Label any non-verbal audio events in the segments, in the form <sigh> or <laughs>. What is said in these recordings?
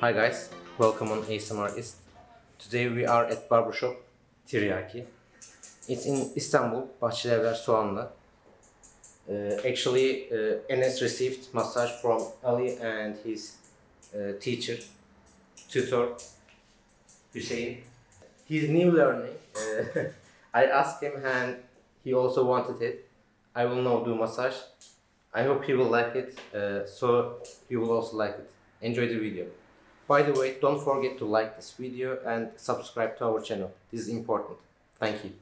Hi guys, welcome on ASMR Ist. Today we are at barbershop Tiryaki. It's in Istanbul, Bahçelievler Soğanlı. Uh, actually, uh, Enes received massage from Ali and his uh, teacher, tutor, Hüseyin. He's new learning. Uh, <laughs> I asked him and he also wanted it. I will now do massage. I hope he will like it, uh, so you will also like it. Enjoy the video. By the way, don't forget to like this video and subscribe to our channel. This is important. Thank you.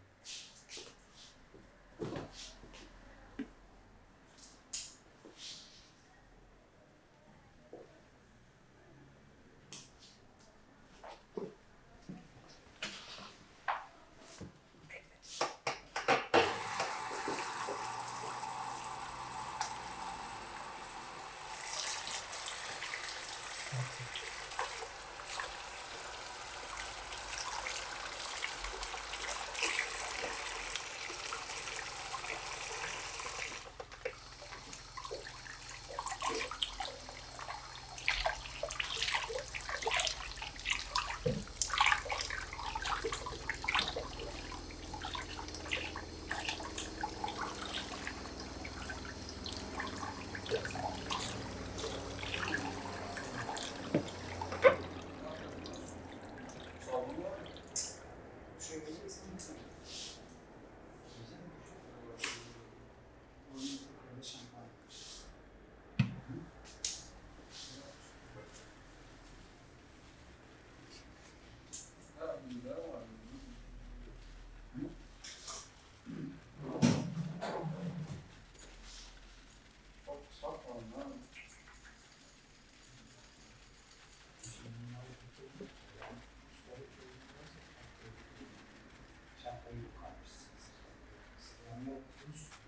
questions.